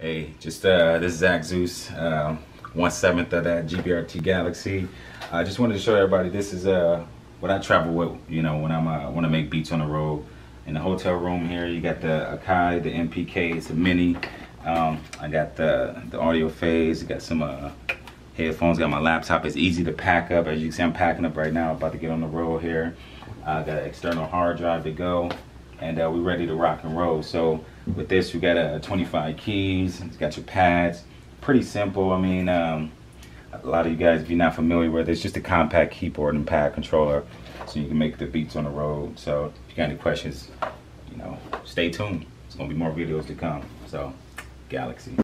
Hey, just uh, this is Zach Zeus, uh, one seventh of that GBRT Galaxy. I just wanted to show everybody this is uh, what I travel with, you know, when I'm uh, want to make beats on the road. In the hotel room here, you got the Akai, the MPK, it's a mini. Um, I got the the audio phase, got some uh, headphones, got my laptop. It's easy to pack up. As you can see, I'm packing up right now, about to get on the road here. I got an external hard drive to go and uh, we're ready to rock and roll. So with this, we got a 25 keys, it's got your pads, pretty simple. I mean, um, a lot of you guys, if you're not familiar with it, it's just a compact keyboard and pad controller, so you can make the beats on the road. So if you got any questions, you know, stay tuned. It's gonna be more videos to come. So, Galaxy.